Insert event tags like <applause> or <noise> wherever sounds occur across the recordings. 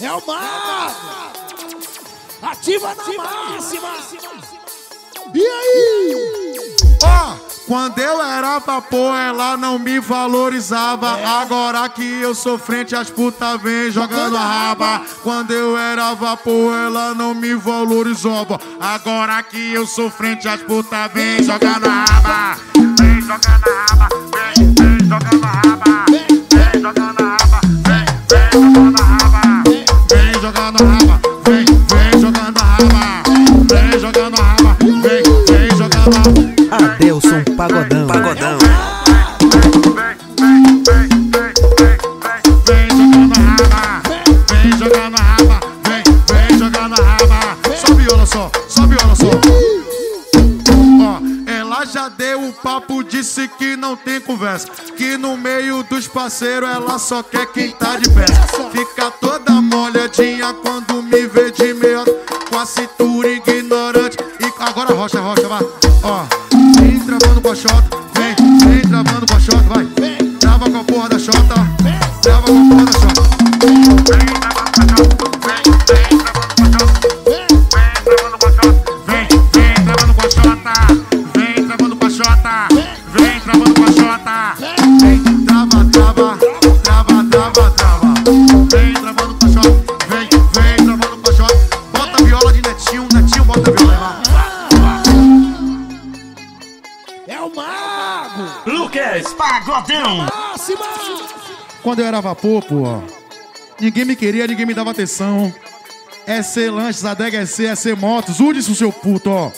É o mago. Ativa na máxima. E aí? Ó, quando eu era vapor, ela não me valorizava. Agora que eu sou frente, as putas vem jogando a raba. Quando eu era vapor, ela não me valorizava. Agora que eu sou frente, as putas vem jogando a raba. Vem jogando a raba, Ó, ela já deu o papo, disse que não tem conversa. Que no meio dos parceiros ela só quer quem tá de pé. Fica toda molhadinha quando me vê de meia. Com a cintura ignorante. E agora rocha, rocha, vai. shot era vapor, pô, ninguém me queria, ninguém me dava atenção. É ser lanches, adega é ser, é ser motos, use isso, seu puto, ó.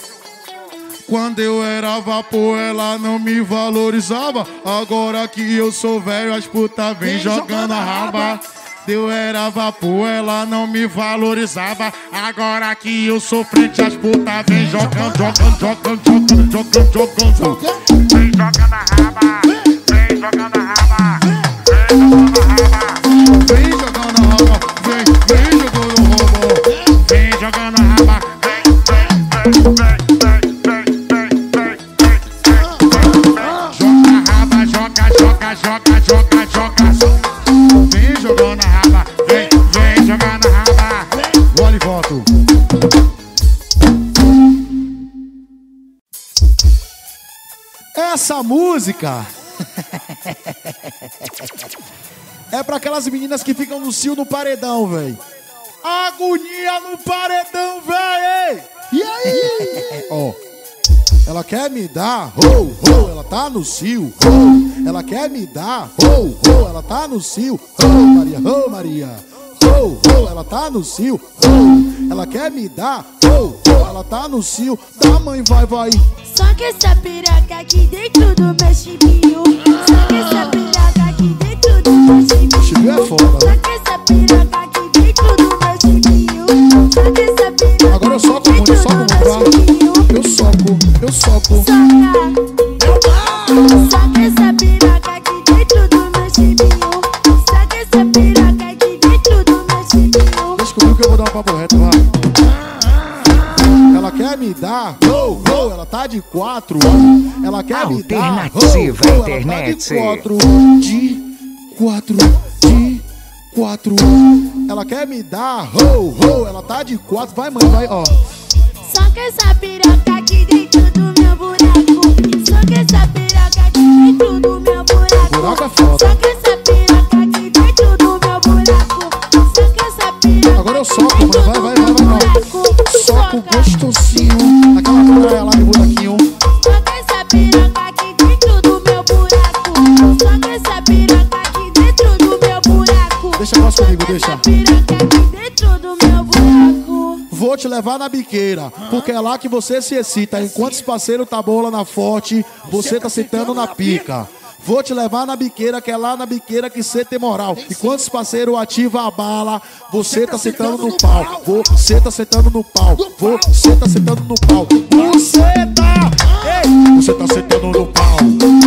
Quando eu era vapor, ela não me valorizava. Agora que eu sou velho, as putas vem Vem jogando a raba. Eu era vapor, ela não me valorizava. Agora que eu sou frente, as putas vem jogando, jogando, jogando, jogando, jogando, jogando. Vem jogando a raba, vem jogando a raba, Essa música <laughs> é pra aquelas meninas que ficam no cio no paredão, véi. Agonia no paredão, véi! E aí? <laughs> Ó. Ela quer me dar, ho, ho, ela tá no cio, ho. Ela quer me dar, ho, ho, ela tá no cio, ho, Maria, ho, Maria. Ho, ho, ela tá no cio, ho. Ela quer me dar, ho, ho, ela tá no cio. Da mãe, vai, vai. Só que essa piroca aqui dentro do meu chibio. Só que essa piroca Chibio é foda. Agora eu soco eu soco muito, tá? Eu soco, eu soco. Essa piroca aqui dentro do meu chibinho. Saca essa piroca aqui dentro do meu chibinho. Descobriu que eu vou dar um papo reto. Ela quer me dar, go, go, ela tá de quatro. Ela quer me dar, alternativa go, ela tá de quatro. De quatro, de quatro. Ela quer me dar, oh, oh, ela tá de quatro. Vai, mãe, vai, ó. Só que essa piroca aqui dentro do meu buraco. Só que essa piroca aqui dentro do meu buraco. Buraco é foda. Só que essa piroca aqui dentro do meu buraco. Só que essa piroca Agora eu soco, mano. dentro Vai, vai, vai, vai. Soco gostosinho. Naquela praia deixa. Essa piroca aqui dentro do meu buraco. Vou te levar na biqueira, porque é lá que você se excita. Enquanto os parceiros tá bola na forte, você tá sentando na pica. Vou te levar na biqueira, que é lá na biqueira que você tem moral. Enquanto os parceiros ativa a bala, você tá sentando no pau. Você tá sentando no pau. Você tá sentando no pau. Você tá. Ei! Você tá sentando no pau.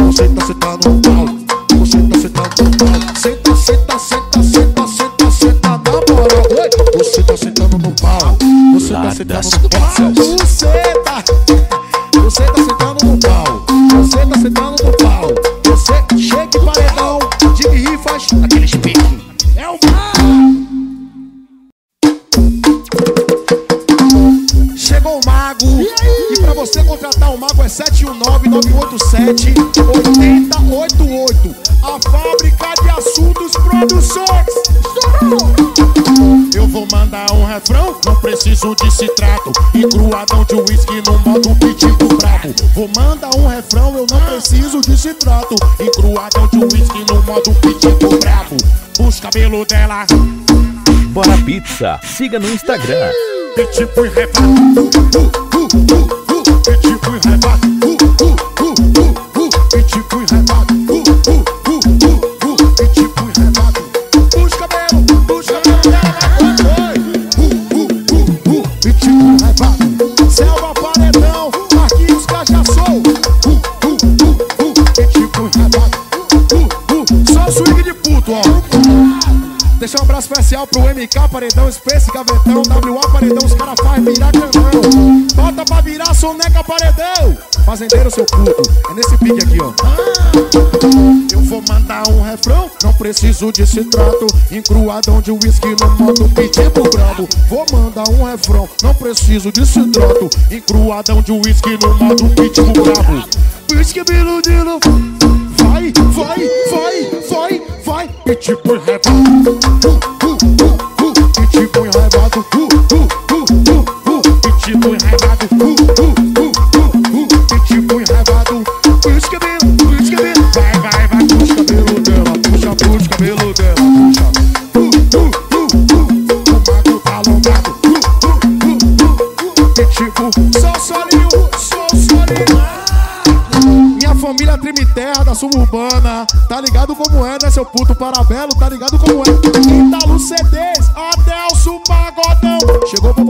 Você tá sentando no pau. Você tá sentando no pau. Os cabelos dela, Bora Pizza. Siga no Instagram. pitbull e rebato. Pitbull e rebato. Especial pro MK Paredão, Space Gavetão, WA Paredão, os caras fazem virar grandão. Bota pra virar soneca Paredão. Fazendeiro, seu puto. É nesse pique aqui, ó. Eu vou mandar um refrão, não preciso de citrato. Encruadão de uísque no modo pitbull brabo. Vou mandar um refrão, não preciso de citrato. Encruadão de uísque no modo pitbull brabo. Whisky Biludilo. Vai, vai, vai, vai, vai. Pitbull rebato. Uh, uh, uh, uh. Pitbull rebato. Uh, uh, uh, uh, uh. Pitbull rebato. Uh, uh, uh, Tá ligado como é, né, seu puto parabelo? Tá ligado como é? Pagodão. Chegou pra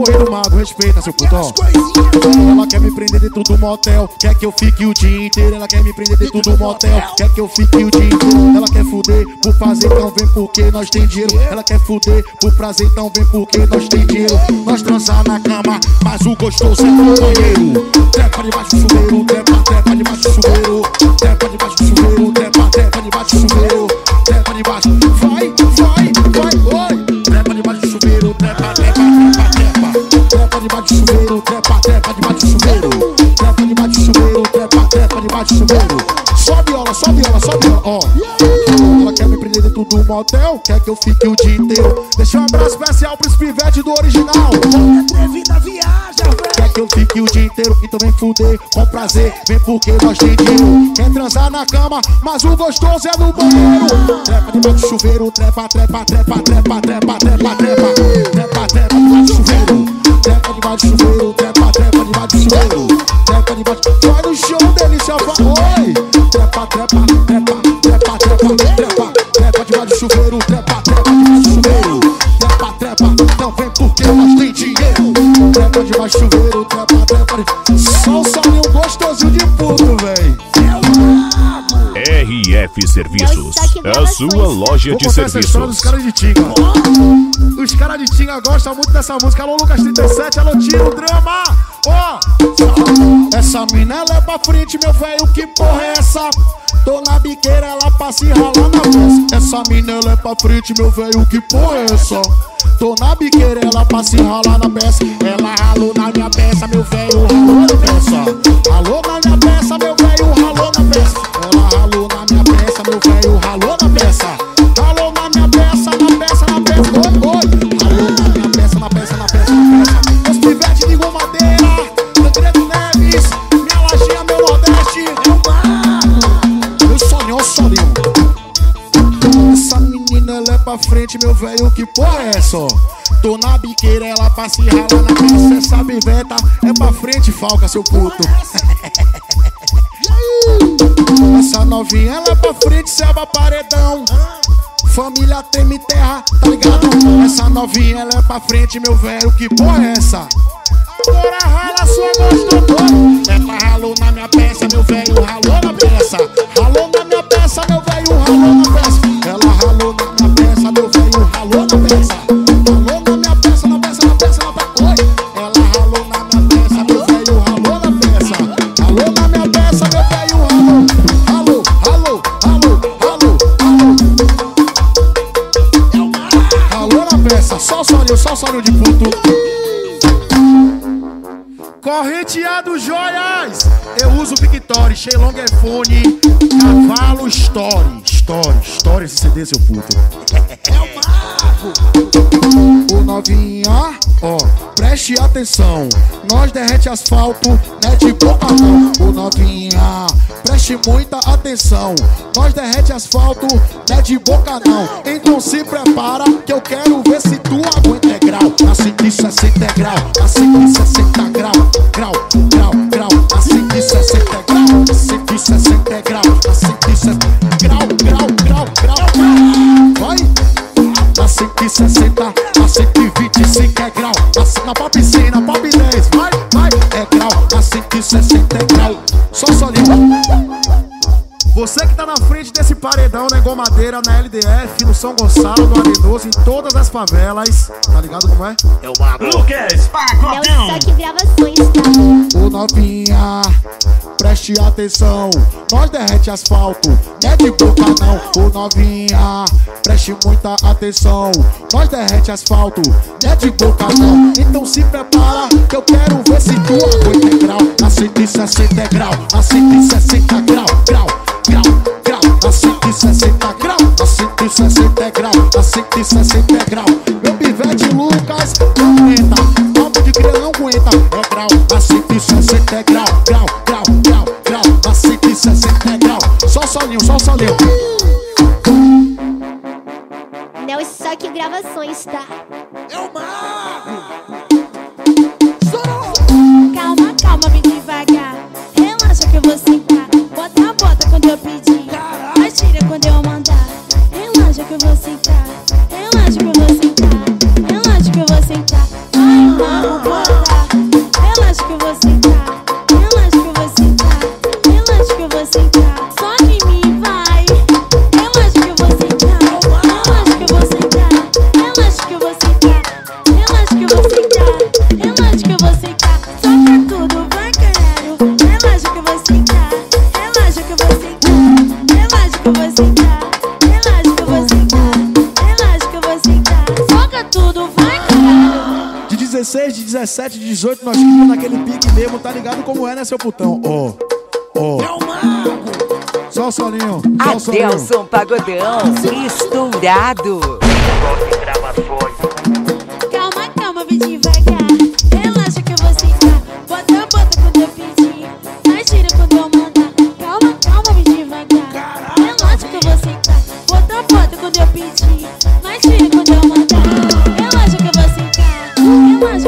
morrer mago, respeita, seu puto. ó. Ela quer me prender dentro do motel. Quer que eu fique o dia inteiro. Ela quer me prender dentro do motel. Quer que eu fique o dia inteiro. Ela quer fuder por prazer, então vem porque nós tem dinheiro. Ela quer fuder por prazer, então vem porque nós tem dinheiro. Nós transar na cama, mas o gostoso é no banheiro. Trepa debaixo do chuveiro, trepa, trepa debaixo do chuveiro. Trepa debaixo do chuveiro, trepa, trepa debaixo do chuveiro. Trepa debaixo, do motel, quer que eu fique o dia inteiro. Deixa um abraço especial pros pivete do original. Atrevida viaja, velho. Quer que eu fique o dia inteiro e também fuder com prazer. Vem porque nós tem dinheiro. Quer transar na cama, mas o gostoso é no banheiro. Trepa debaixo do chuveiro, trepa, trepa, trepa, trepa, trepa, trepa. Trepa, Trepa debaixo do chuveiro, trepa, trepa. Só o solinho gostosinho de puto, véi. RF Serviços, a sua loja Vou de serviços. dos caras de Tinga. Os caras de Tinga gostam muito dessa música. Alô, Lucas 37, alô, tiro, drama. Ó, essa mina ela é pra frente, meu velho, que porra é essa? Tô na biqueira, ela pra se ralar na peça. Essa mina ela é pra frente, meu velho, que porra é essa? Tô na biqueira, ela pra se ralar na peça. Ela ralou na minha peça, meu velho, ralou na peça. Ralou na minha peça, meu velho, ralou na peça. Pra frente, meu velho, que porra é essa? ó? Tô na biqueira, ela pra se ralar na peça. Essa biveta é pra frente, falca, seu puto. <laughs> Essa novinha, ela é pra frente, selva paredão. Família treme terra, tá ligado? Essa novinha, ela é pra frente, meu velho, que porra é essa? Agora rala sua gostosura. Ela ralou na minha peça, meu velho, ralou na peça. Shenlong é fone. Cavalo Story. Story, Story esse CD, seu puto. O novinha, ó, preste atenção. Nós derrete asfalto, é boca não. O novinha, preste muita atenção. Nós derrete asfalto, é de boca não. Então se prepara que eu quero ver se tu aguenta é grau. A 160 é grau, a 160 grau, grau, grau, grau. A 160 grau, a 160 grau, a 160 grau, grau, grau, grau. Vai! A 160, a 125 é grau. A, na pop piscina, pop 10, vai, vai, é grau. A 160 é grau. Só solinho. Você que tá na frente desse paredão, né, Gomadeira, na LDF, no São Gonçalo, no Arenoso, em todas as favelas. Tá ligado como é? Lucas Mel Saque Gravações, tá? Ô novinha, preste atenção. Nós derrete asfalto, não é de boca não. Ô novinha, preste muita atenção. Nós derrete asfalto, não é de boca não. Então se prepara que eu quero ver se tu aguenta é grau. A 160 é 160 é grau, a 160 é grau. Meu pivete Lucas não 17, de 18, nós ficamos naquele pique mesmo, tá ligado como é, né, seu putão? Ó, ó. É o mago. Só o solinho, só o solinho. Adelson Pagodão, estourado. Calma, calma, vem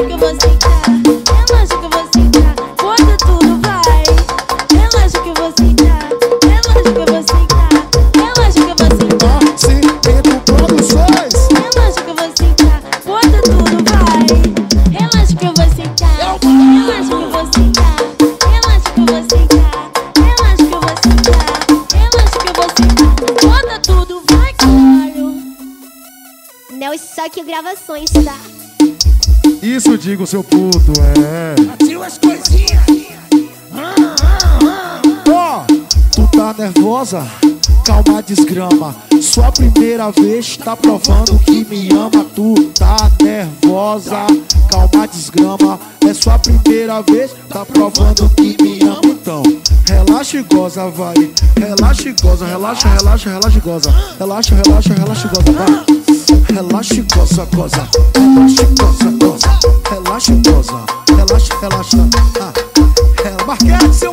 Que eu vou sentar. Relaxa que eu vou sentar. Bota tudo, vai. Relaxa que eu vou sentar. Relaxa que eu vou sentar. Relaxa que eu vou sentar. Nascimento Produções. Relaxa que eu vou sentar, bota tudo, vai. Relaxa que eu vou sentar, relaxa que eu vou sentar, relaxa que eu vou sentar, relaxa que eu vou sentar, relaxa que eu vou sentar, bota tudo, vai, caralho. Nel Saque Gravações, tá? Isso digo, seu puto, é. Tira as coisinhas. Ó, tu tá nervosa? Calma, desgrama. Sua primeira vez tá provando que me ama. Tu tá nervosa? Calma, desgrama. É sua primeira vez, tá provando que me ama. Então, relaxa e goza, vai. Relaxa e goza, relaxa, relaxa, relaxa e goza. Relaxa, relaxa, relaxa e goza, vai. Relaxa e goza, goza. Relaxa e goza, goza. Relaxa e goza. Relaxa, relaxa. Ah. É, Marquete, seu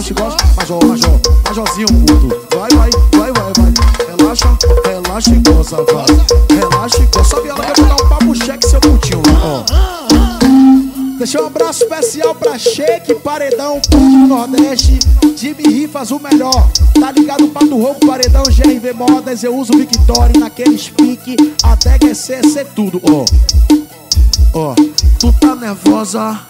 relaxa, e gosta. Major, major, majorzinho, puto. Vai, vai, vai, vai, vai. Relaxa, relaxa e goza, vai. Relaxa e goza. Sobe ela que eu vou dar um papo cheque, seu putinho, ó. Deixa um abraço especial pra Shake, Paredão, Puto do Nordeste, Jimmy Rifas, o melhor. Tá ligado pra do roubo, Paredão, GRV Modas, eu uso Victory naquele speak, até que ser tudo, ó. Ó, tu tá nervosa,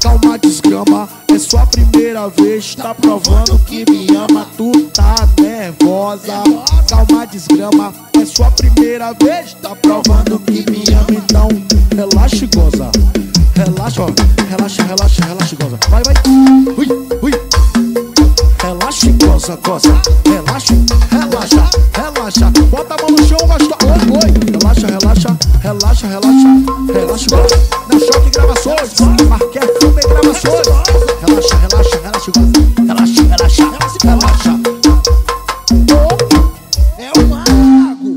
calma, desgrama. É sua primeira vez, tá provando que me ama. Tu tá nervosa, calma, desgrama. É sua primeira vez, tá provando que me ama. Então, relaxa e goza. Relaxa, relaxa, relaxa, relaxa e goza. Vai, vai. Ui, ui. Relaxa e goza, goza. Relaxa, relaxa, relaxa. Bota a mão no chão, gosta. Oi, oi relaxa, relaxa, relaxa. Na choque gravações, Marqué Filme gravações. Relaxa, relaxa, relaxa, relaxa, relaxa, relaxa. É o mago.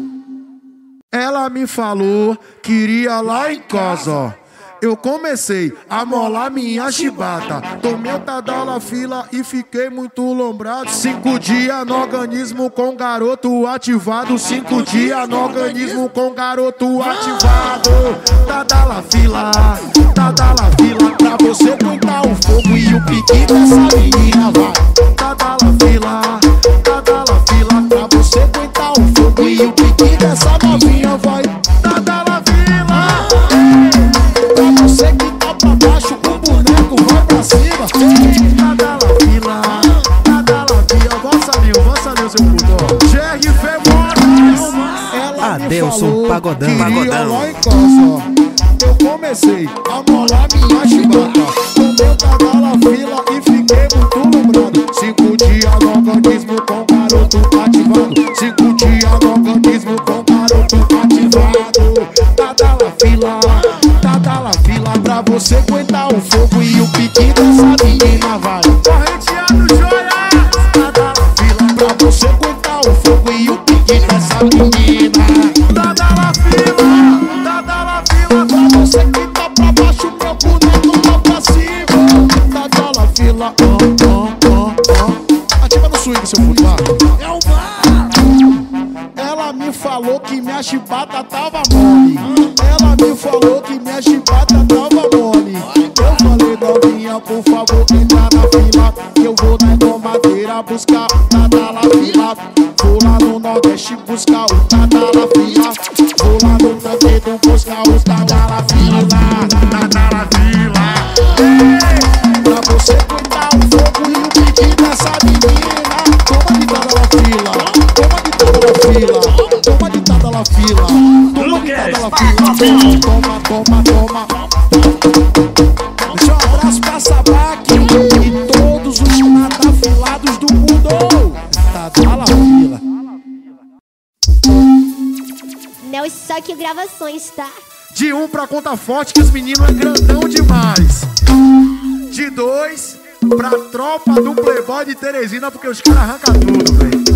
Ela me falou, queria lá em casa. Eu comecei a molar minha chibata. Tomei tadala fila e fiquei muito lombrado. Cinco dias no organismo com garoto ativado. Cinco dias no organismo com garoto ativado. Tadala fila, tadala fila. Pra você contar o fogo e o pique dessa menina vai. Tadala fila, tadala fila. Pra você contar o fogo e o pique dessa novinha vai. Tadala Adelson Pagodão. Pagodão. Eu comecei a molar minha chibata. Tomei cada fila e fiquei muito lembrado. Pra você aguentar o fogo e o pique dessa menina vai. Correnteando joia, cada la fila pra você aguentar o fogo e o pique dessa menina. Cada la fila, cada la fila pra você que tá pra baixo, boneco tá pra cima. Cada la fila, ó, ó, ó. Ativa no swing, seu puto. É o mar. Ela me falou que minha chibata tava mole. Buscar o Tadala fila. Vou lá no Nordeste buscar o Neo Stock Gravações, tá? De um pra conta forte que os meninos é grandão demais. De dois pra tropa do Playboy de Teresina, porque os caras arrancam tudo, velho. <laughs>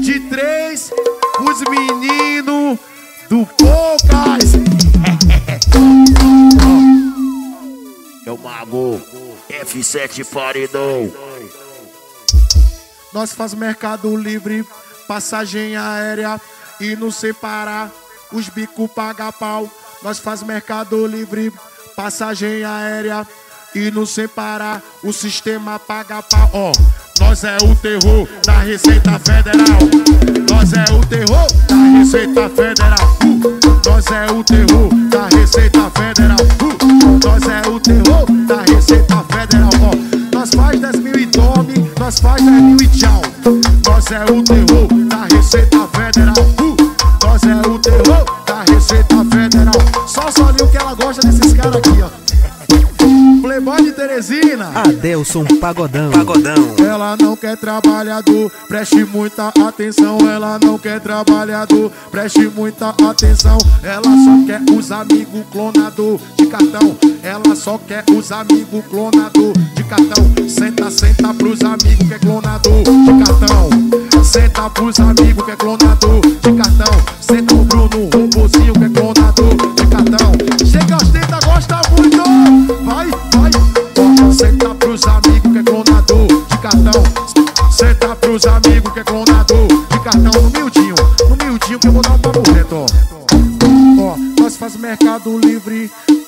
De três, os meninos do Poucas. É o mago. F7 paredão. Nós faz mercado livre, passagem aérea e não separar os bico paga pau. Nós faz mercado livre, passagem aérea e não separar o sistema paga pau. Ó, nós é o terror da Receita Federal. Nós é o terror da Receita Federal. Uh, nós é o terror da Receita Federal. Uh, nós é o terror Adelson Pagodão. Pagodão. Ela não quer trabalhador, preste muita atenção. Ela não quer trabalhador, preste muita atenção. Ela só quer os amigos clonador de cartão. Ela só quer os amigos clonador de cartão. Senta, senta pros amigos que é clonador de cartão. Senta pros amigos que é clonador de cartão. Senta o Bruno, o Bozinho que é clonador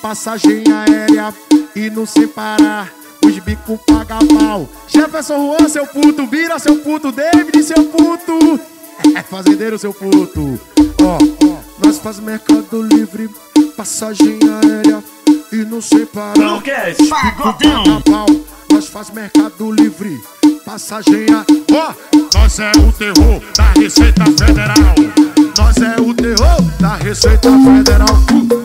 passagem aérea e não separar. Os bico paga pau. Jefferson Juan, seu puto. Vira, seu puto. David, seu puto. Fazendeiro, seu puto. Ó, nós faz mercado livre, passagem aérea e não separar. Lucas Pagodão. Carnaval, nós faz mercado livre, passagem a... Ó, nós é o terror da Receita Federal. Nós é o terror da Receita Federal. Uh,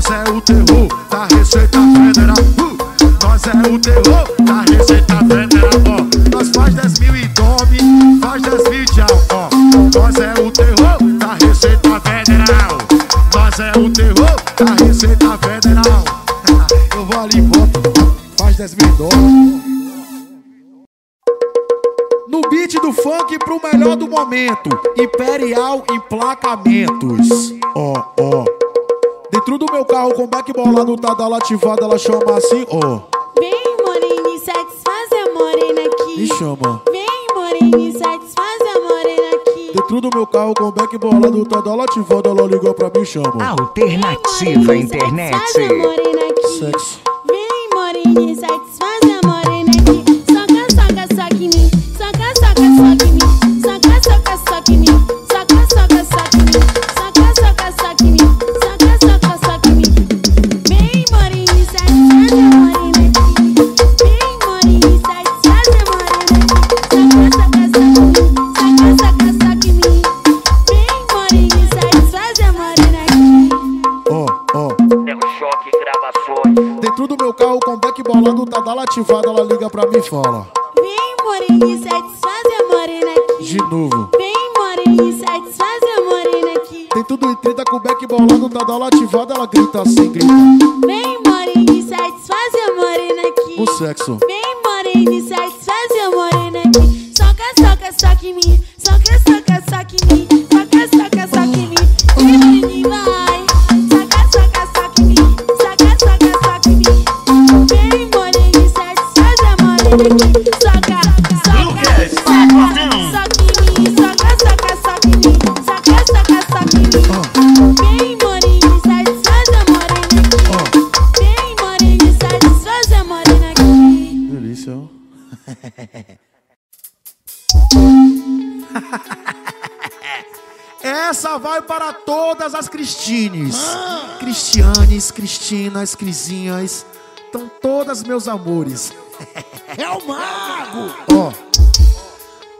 nós é o terror da Receita Federal. Uh, nós é o terror da Receita Federal. Ó, nós faz 10 mil e dorme, faz 10 mil e tchau. Ó, nós é o terror da Receita Federal. Nós é o terror da Receita Federal. <laughs> Eu vou ali e volto. Faz 10 mil dólares. No beat do funk pro melhor do momento, Imperial Emplacamentos. Ó, ó. Dentro do meu carro com back bolado, tá da ativada, ela chama assim, ó. Vem, morena, satisfaz a morena aqui. Me chama. Vem, morena, satisfaz a morena aqui. Dentro do meu carro com back bolado, tá da ativada, ela ligou pra mim, chama. Alternativa Internet. Satisfaz a morena aqui. Sexo. Vem, morena, satisfaz e fala. Vem, morena, satisfaz a morena aqui. De novo. Vem, morena, satisfaz a morena aqui. Dentro do 30 com back bolado, tá da ativada, ela grita assim, grita. Vem, morena, satisfaz a morena aqui. O sexo. Vem, todas as Cristines. Cristianes, Cristinas, Crisinhas. Estão todas meus amores. É o mago! Ó.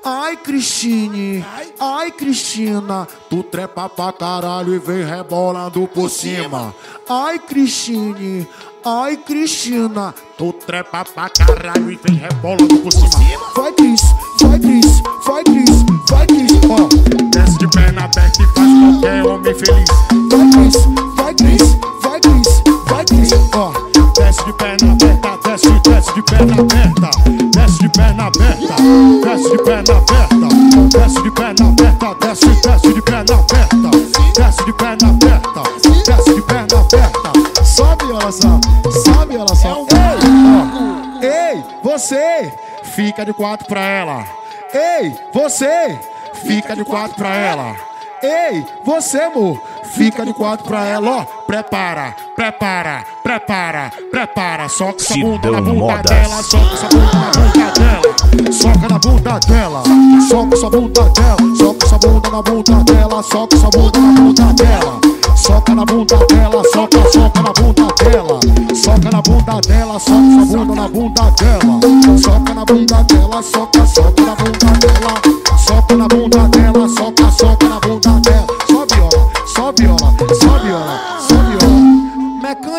Ai, Cristine, ai, Cristina, tu trepa pra caralho e vem rebolando por cima. Ai, Cristine, ai, Cristina, tu trepa pra caralho e vem rebolando por cima. Vai, Cris, vai, Cris, vai, Cris, vai, Cris, ó. Desce de perna aberta e faz qualquer homem feliz. Vai, Cris, vai, Cris, vai, Cris, vai, Cris, ó. Desce de perna aberta, desce, desce de perna aberta. Desce de perna aberta, desce de perna aberta. Desce de perna aberta, desce, desce de perna aberta. Desce de perna aberta, desce de perna aberta. Sobe, olha só, sobe, olha só. Ei, ó. Ei, você, fica de quatro pra ela. Ei, você, fica de quatro pra ela. Ei, você, amor, fica de quatro pra ela, ó. Prepara, prepara, prepara, prepara. Soca essa bunda na bunda dela, soca essa bunda na bunda dela. Soca na bunda dela, soca essa bunda dela, soca essa bunda na bunda dela, soca essa bunda na bunda dela. Soca na bunda dela, soca, soca na bunda dela. Soca na bunda dela, soca essa bunda na bunda dela. Soca na bunda dela, soca, soca na bunda dela. Soca na bunda dela, soca, soca na bunda dela. Sobe, ó, sobe, ó, sobe, ó.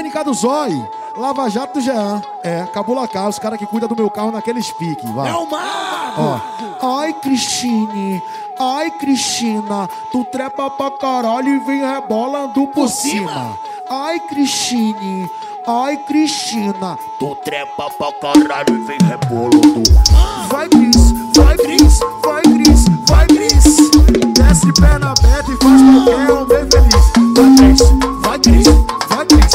Mecânica do Zói, Lava Jato do Jean. É, Cabula Carro, os caras que cuidam do meu carro naqueles piques, vai. É o mago! Ó. Ai, Cristine, ai, Cristina, tu trepa pra caralho e vem rebolando por cima. Ai, Cristine, ai, Cristina, Tu trepa pra caralho e vem rebolando. vai, Cris, vai, Cris, vai, Cris, vai, Cris. Desce de perna aberta e faz qualquer homem feliz. Vai, Cris, vai, Cris, vai, Cris,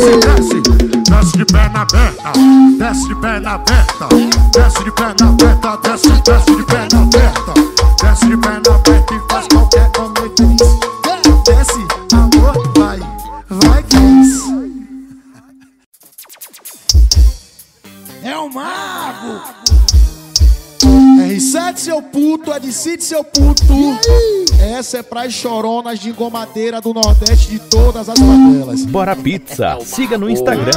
desce, desce, desce. De perna aberta, desce de perna aberta, desce de perna aberta, desce, desce de perna aberta, desce de perna aberta e faz qualquer feliz. Desce, amor, vai, vai, Cris. É o mago! R7, seu puto, é de Cid, seu puto. Essa é pras choronas de engomadeira do Nordeste de todas as favelas. Bora Pizza. Siga no Instagram.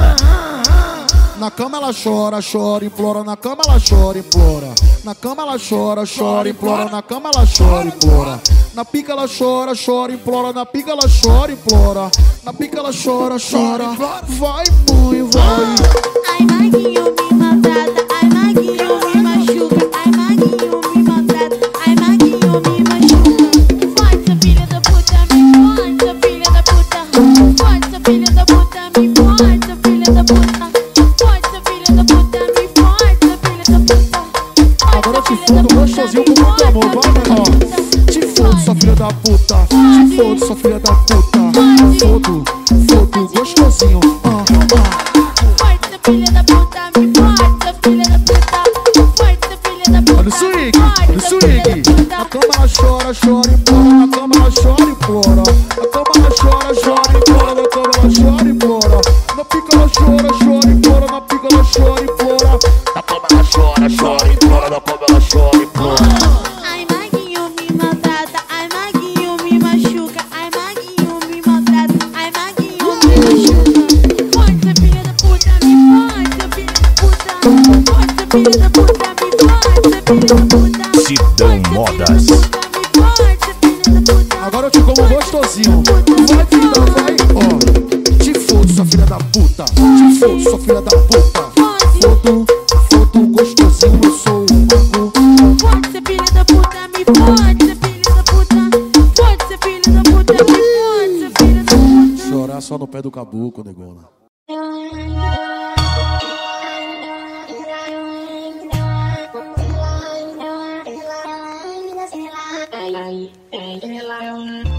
Na cama ela chora, chora, implora. Na cama ela chora, implora. Na cama ela chora, chora, implora. Na cama ela chora, implora. Na pica ela chora, chora, implora. Na pica ela chora, implora. Na pica ela chora, chora. Vai, mãe, vai. Ai, maguinho me maltrata, filho da puta, me da puta. Da puta. Olha o swing, olha o swing. Na cama ela chora, chora e implora. Na cama ela chora e implora. Filha da puta. Fodo, fodo gostosinho. Eu sou o mago. Forte, seu filho da puta, me forte, seu filho da puta. Forte, seu filho da puta, me forte, seu filho da puta. Chorar só no pé do caboclo, negona. Bota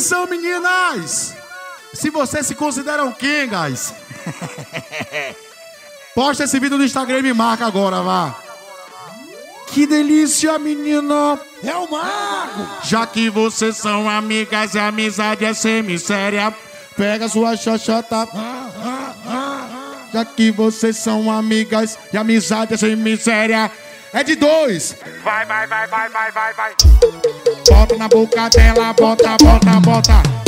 Atenção, meninas! Se vocês se consideram quengas, <laughs> posta esse vídeo no Instagram e me marca agora, vá. Que delícia, menina! É o mago! Já que vocês são amigas e a amizade é semi-séria, Pega sua xoxota. já que vocês são amigas e a amizade é semi-séria, é de dois. Vai, vai, vai, vai, vai, vai, vai. Bota na boca dela, bota, bota, bota.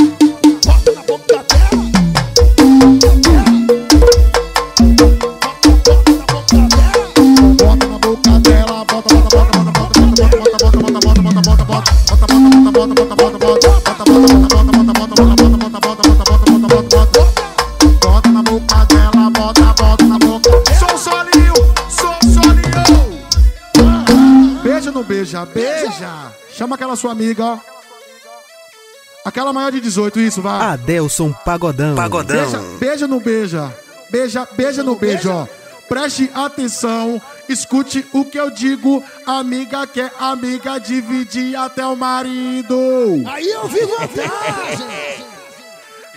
Chama aquela sua amiga, ó. Aquela maior de 18, isso, vai. Adelson Pagodão. Beija, beija ou não beija? Beija, beija ou não beija, ó. Preste atenção, escute o que eu digo. Amiga quer amiga dividir até o marido. Aí eu vi vantagem.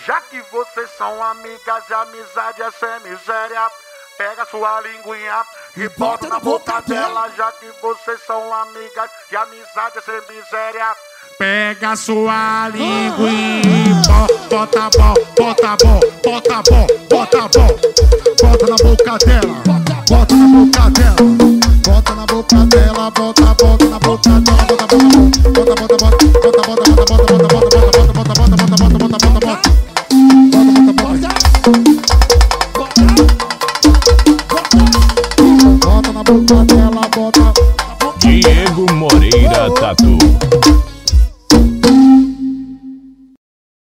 Já que vocês são amigas e amizade é sem miséria, pega sua linguinha e bota na boca dela. Já que vocês são amigas e amizade é sem miséria. Pega sua linguinha, bo- bota bom, bota bom, bota bom, bota bom, bota na boca dela, bota na boca dela, bota na boca dela, bota, bota na boca dela, bota, bota, bota, bota, bota, Diego Moreira Tatu.